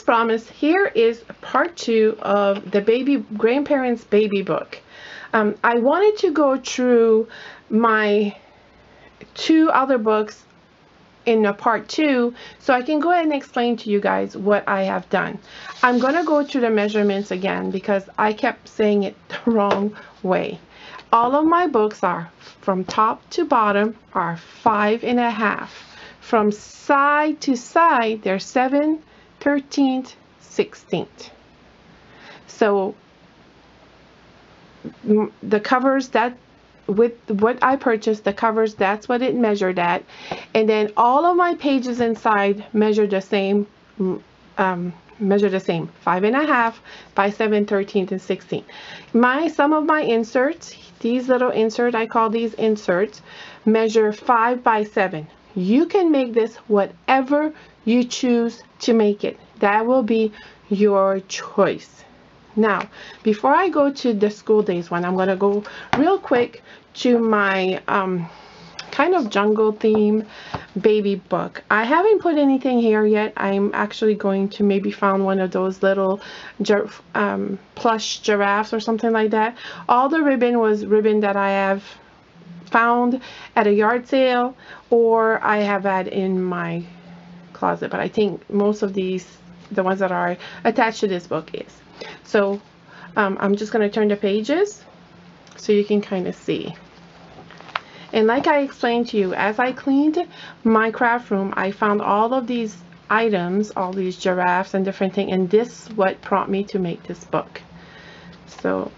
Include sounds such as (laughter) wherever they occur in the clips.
As promised, here is part two of the baby grandparents baby book. Um, I wanted to go through my two other books in a part two so I can go ahead and explain to you guys what I have done. I'm going to go through the measurements again because I kept saying it the wrong way. All of my books are from top to bottom are five and a half. From side to side, they're seven, 13th, 16th. So the covers that with what I purchased, the covers, that's what it measured at. And then all of my pages inside measure the same, um, measure the same, five and a half by seven, 13th and 16th. My, some of my inserts, these little inserts, I call these inserts, measure five by seven. You can make this whatever you choose to make it. That will be your choice. Now, before I go to the school days one, I'm going to go real quick to my um, kind of jungle theme baby book. I haven't put anything here yet. I'm actually going to maybe find one of those little um, plush giraffes or something like that. All the ribbon was ribbon that I have found at a yard sale or I have had in my closet. But I think most of these, the ones that are attached to this book is. So um, I'm just going to turn the pages so you can kind of see. And like I explained to you, as I cleaned my craft room, I found all of these items, all these giraffes and different things, and this what prompted me to make this book. So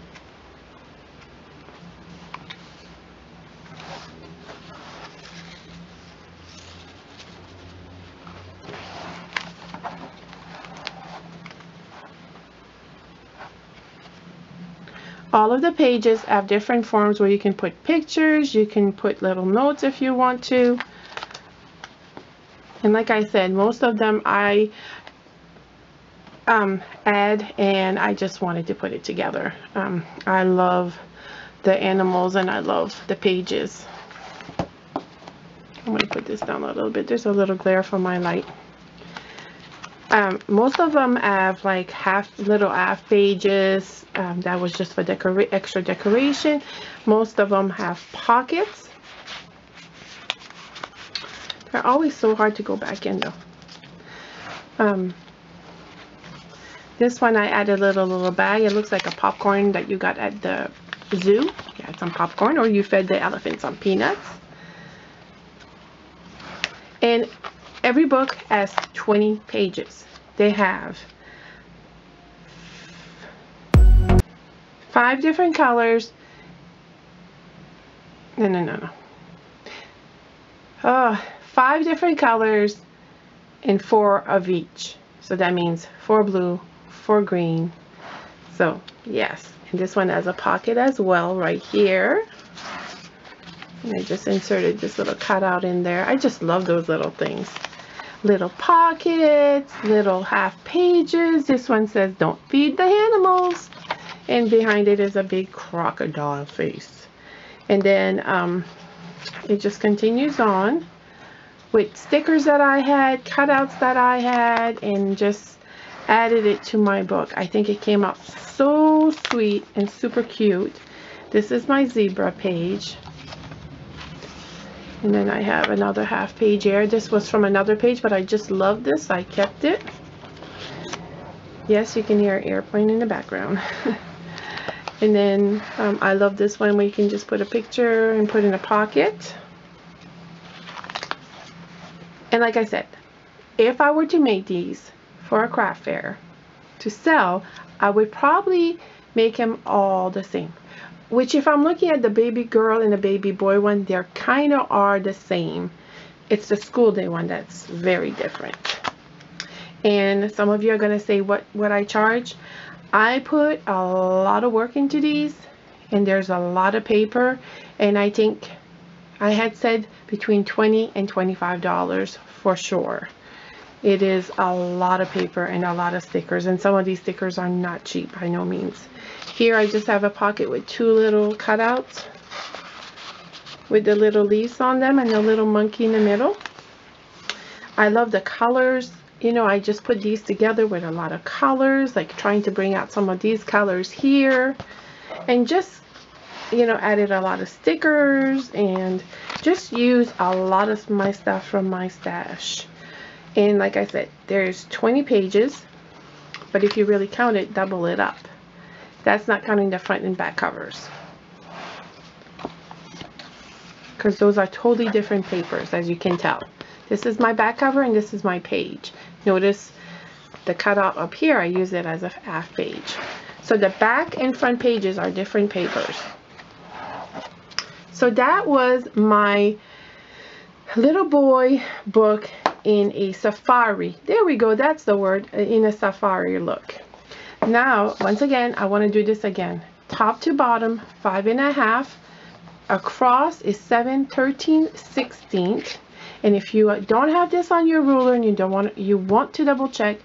all of the pages have different forms where you can put pictures, you can put little notes if you want to. And like I said, most of them I um, add and I just wanted to put it together. Um, I love the animals and I love the pages. I'm going to put this down a little bit. There's a little glare from my light. Um, most of them have like half little half pages. Um, that was just for decora extra decoration. Most of them have pockets. They're always so hard to go back in though. Um, this one I added a little little bag. It looks like a popcorn that you got at the zoo. You had some popcorn or you fed the elephant some peanuts. And every book has 20 pages. They have five different colors. No, no, no, no. Oh, five different colors and four of each. So that means four blue, four green. So yes, and this one has a pocket as well right here. And I just inserted this little cutout in there. I just love those little things little pockets, little half pages. This one says, don't feed the animals. And behind it is a big crocodile face. And then um, it just continues on with stickers that I had, cutouts that I had, and just added it to my book. I think it came out so sweet and super cute. This is my zebra page. And then I have another half page here. This was from another page, but I just love this. I kept it. Yes, you can hear an airplane in the background. (laughs) and then um, I love this one where you can just put a picture and put in a pocket. And like I said, if I were to make these for a craft fair to sell, I would probably make them all the same which if I'm looking at the baby girl and the baby boy one, they kind of are the same. It's the school day one that's very different. And some of you are going to say what, what I charge. I put a lot of work into these and there's a lot of paper and I think I had said between 20 and $25 for sure. It is a lot of paper and a lot of stickers and some of these stickers are not cheap by no means. Here I just have a pocket with two little cutouts with the little leaves on them and the little monkey in the middle. I love the colors you know, I just put these together with a lot of colors, like trying to bring out some of these colors here. And just, you know, added a lot of stickers and just use a lot of my stuff from my stash. And like I said, there's 20 pages, but if you really count it, double it up. That's not counting the front and back covers. Because those are totally different papers, as you can tell. This is my back cover and this is my page. Notice the cutout up here, I use it as a half page. So the back and front pages are different papers. So that was my little boy book in a safari. There we go, that's the word, uh, in a safari look. Now, once again, I want to do this again. Top to bottom, five and a half. Across is 7 13 16th. And if you uh, don't have this on your ruler and you don't want you want to double check,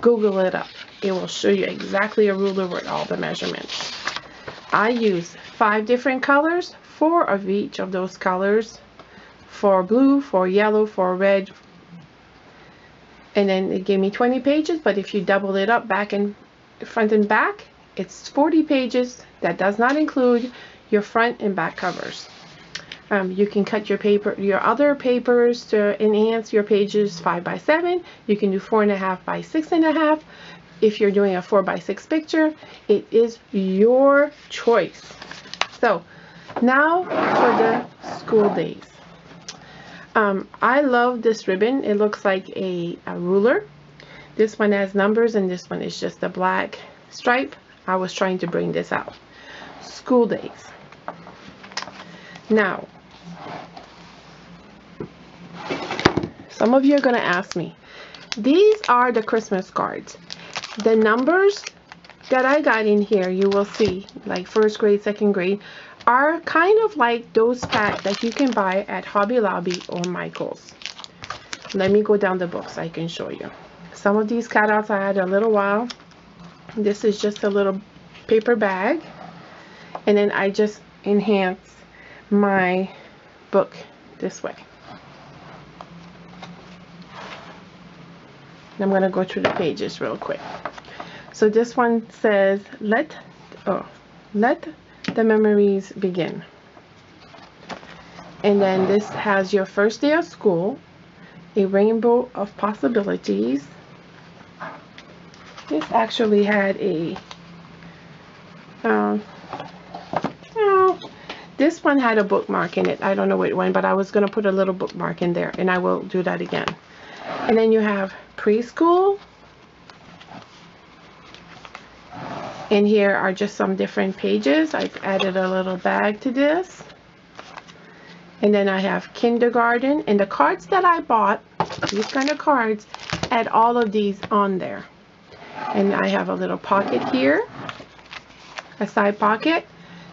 Google it up. It will show you exactly a ruler with all the measurements. I use five different colors, four of each of those colors, for blue, for yellow, for red, and then it gave me 20 pages, but if you double it up back and front and back, it's 40 pages. That does not include your front and back covers. Um, you can cut your paper, your other papers to enhance your pages five by seven. You can do four and a half by six and a half. If you're doing a four by six picture, it is your choice. So now for the school days. Um, I love this ribbon. It looks like a, a ruler. This one has numbers and this one is just a black stripe. I was trying to bring this out. School days. Now, Some of you are going to ask me, these are the Christmas cards. The numbers that I got in here, you will see, like first grade, second grade, are kind of like those packs that you can buy at Hobby Lobby or Michael's. Let me go down the books. I can show you. Some of these cutouts I had a little while. This is just a little paper bag. And then I just enhance my book this way. I'm going to go through the pages real quick. So this one says, let, oh, let the memories begin. And then this has your first day of school, a rainbow of possibilities. This actually had a, um, oh, this one had a bookmark in it. I don't know which one, but I was going to put a little bookmark in there, and I will do that again. And then you have preschool. And here are just some different pages. I've added a little bag to this. And then I have kindergarten. And the cards that I bought, these kind of cards, add all of these on there. And I have a little pocket here, a side pocket.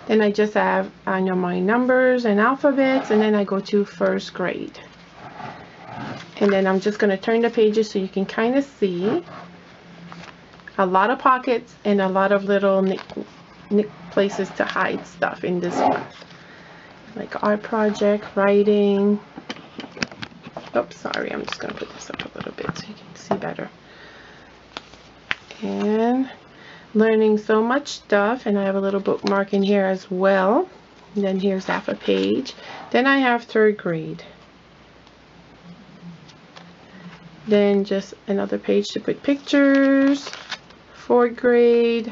Then I just have, I know my numbers and alphabets, and then I go to first grade and then I'm just going to turn the pages so you can kind of see a lot of pockets and a lot of little nick, nick places to hide stuff in this one. Like art project writing. Oops sorry I'm just going to put this up a little bit so you can see better. And learning so much stuff and I have a little bookmark in here as well. And then here's half a page. Then I have third grade. Then just another page to put pictures fourth grade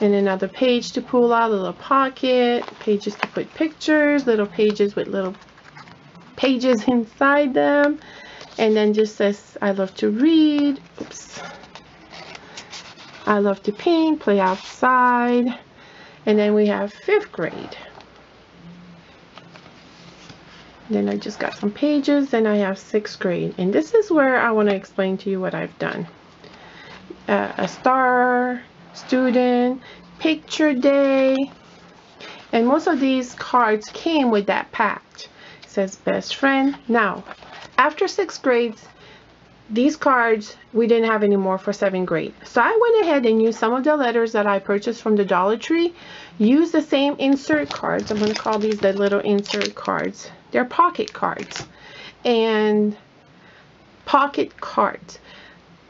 and another page to pull out a little pocket pages to put pictures little pages with little pages (laughs) inside them and then just says I love to read. Oops. I love to paint play outside. And then we have fifth grade. Then I just got some pages then I have sixth grade. And this is where I want to explain to you what I've done uh, a star student picture day. And most of these cards came with that pack it says best friend. Now after sixth grade these cards we didn't have anymore for seventh grade. So I went ahead and used some of the letters that I purchased from the Dollar Tree. Use the same insert cards. I'm going to call these the little insert cards. They're pocket cards. And pocket cards.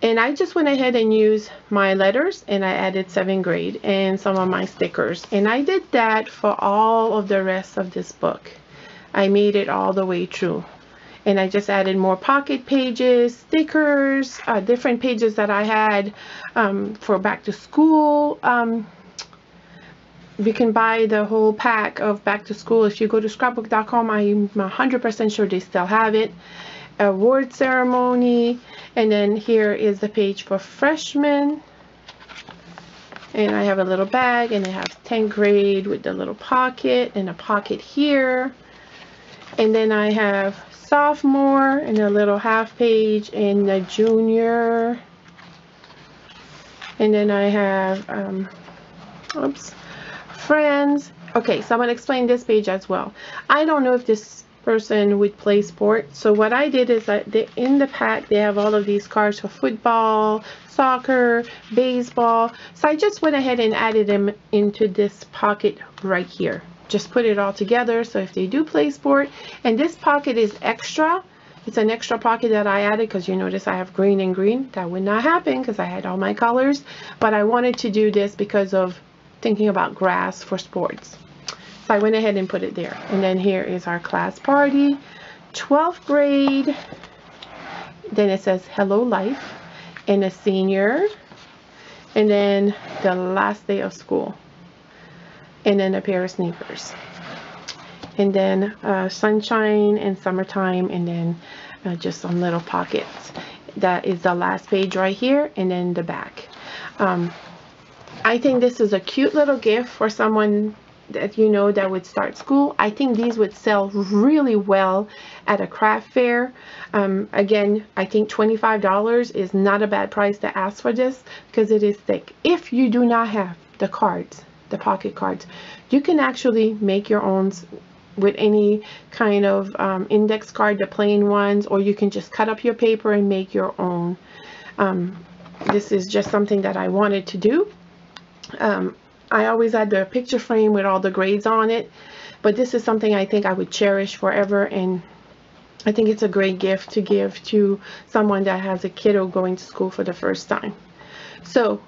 And I just went ahead and used my letters and I added 7th grade and some of my stickers. And I did that for all of the rest of this book. I made it all the way through. And I just added more pocket pages, stickers, uh, different pages that I had um, for back to school. Um, you can buy the whole pack of back to school. If you go to scrapbook.com, I'm 100% sure they still have it. Award ceremony, and then here is the page for freshmen. And I have a little bag and I have 10th grade with the little pocket and a pocket here. And then I have sophomore and a little half page and the junior. And then I have, um, oops, friends. Okay, so I'm to explain this page as well. I don't know if this person would play sport. So what I did is that they, in the pack they have all of these cards for football, soccer, baseball. So I just went ahead and added them into this pocket right here. Just put it all together so if they do play sport. And this pocket is extra. It's an extra pocket that I added because you notice I have green and green. That would not happen because I had all my colors. But I wanted to do this because of thinking about grass for sports. So I went ahead and put it there. And then here is our class party, 12th grade. Then it says Hello Life and a senior. And then the last day of school. And then a pair of sneakers. And then uh, sunshine and summertime and then uh, just some little pockets. That is the last page right here and then the back. Um, I think this is a cute little gift for someone that you know that would start school. I think these would sell really well at a craft fair. Um, again, I think $25 is not a bad price to ask for this because it is thick. If you do not have the cards, the pocket cards, you can actually make your own with any kind of um, index card, the plain ones, or you can just cut up your paper and make your own. Um, this is just something that I wanted to do. Um, I always had the picture frame with all the grades on it, but this is something I think I would cherish forever and I think it's a great gift to give to someone that has a kiddo going to school for the first time. So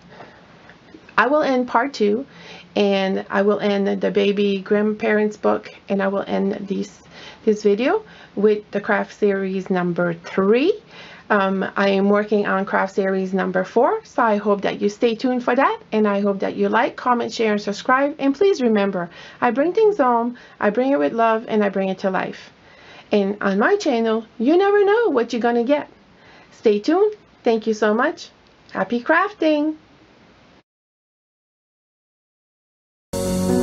I will end part two and I will end the baby grandparents book and I will end this, this video with the craft series number three. Um, I am working on craft series number four, so I hope that you stay tuned for that, and I hope that you like, comment, share, and subscribe. And please remember, I bring things home, I bring it with love, and I bring it to life. And on my channel, you never know what you're going to get. Stay tuned. Thank you so much. Happy crafting!